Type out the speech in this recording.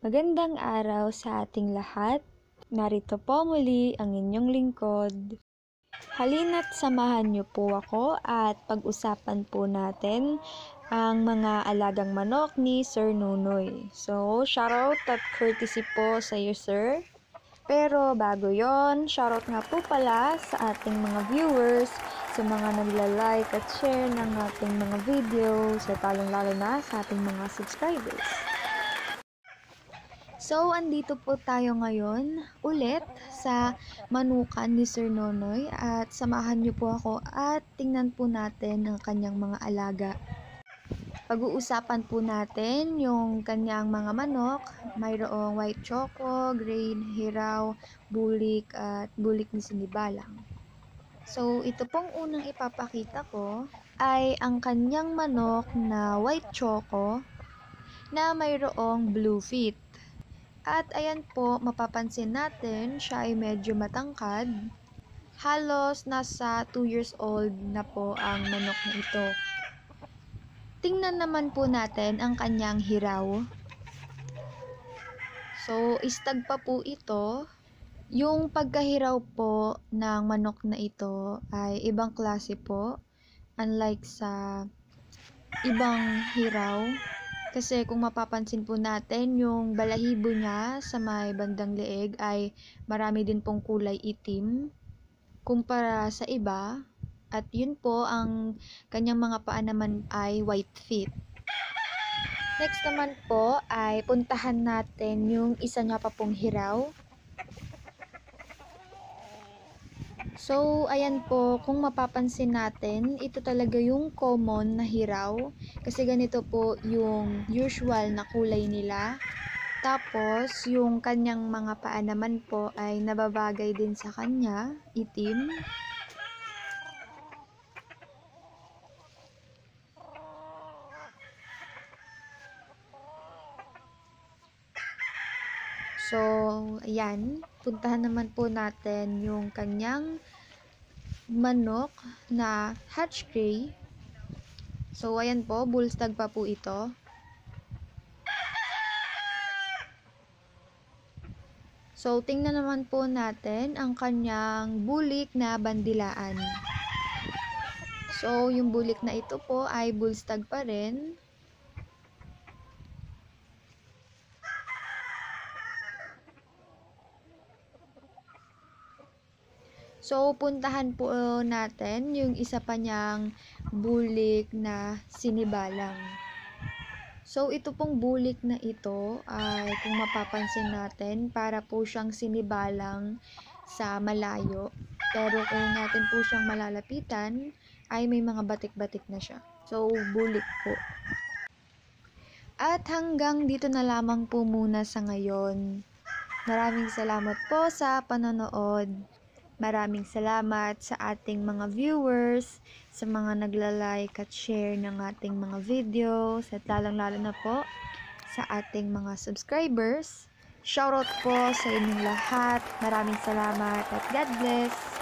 Magandang araw sa ating lahat. Narito po muli ang inyong lingkod. Halina't samahan niyo po ako at pag-usapan po natin ang mga alagang manok ni Sir Nunoy. So, shoutout at courtesy po sa iyo, Sir. Pero bago yon, shoutout nga po pala sa ating mga viewers, sa mga nagla-like at share ng ating mga video, sa talong-lalo na sa ating mga subscribers. So, andito po tayo ngayon ulit sa manukan ni Sir Nonoy at samahan niyo po ako at tingnan po natin ang kanyang mga alaga. Pag-uusapan po natin yung kanyang mga manok, mayroong white choco, green, hiraw, bulik at bulik ni sinibalang. So, ito pong unang ipapakita ko ay ang kanyang manok na white choco na mayroong blue feet. At ayan po, mapapansin natin, siya ay medyo matangkad. Halos nasa 2 years old na po ang manok na ito. Tingnan naman po natin ang kanyang hiraw. So, istag pa po ito. Yung pagkahiraw po ng manok na ito ay ibang klase po. Unlike sa ibang hiraw, kasi kung mapapansin po natin, yung balahibo niya sa may bandang leeg ay marami din pong kulay itim kumpara sa iba. At yun po, ang kanyang mga paa naman ay white feet. Next naman po ay puntahan natin yung isa niya pa pong hiraw. So, ayan po, kung mapapansin natin, ito talaga yung common na hiraw. Kasi ganito po yung usual na kulay nila. Tapos, yung kanyang mga paa naman po ay nababagay din sa kanya, itim. So, ayan, puntahan naman po natin yung kanyang manok na hatch gray. So, ayan po, bullstag pa po ito. So, tingnan naman po natin ang kanyang bulik na bandilaan. So, yung bulik na ito po ay bullstag pa rin. So, puntahan po natin yung isa pa niyang bulik na sinibalang. So, ito pong bulik na ito ay kung mapapansin natin, para po siyang sinibalang sa malayo. Pero kung natin po siyang malalapitan, ay may mga batik-batik na siya. So, bulik po. At hanggang dito na lamang po muna sa ngayon. Maraming salamat po sa panonood. Maraming salamat sa ating mga viewers, sa mga nagla-like at share ng ating mga videos, at lalong-lalo na po sa ating mga subscribers. Shoutout po sa inyong lahat. Maraming salamat at God bless!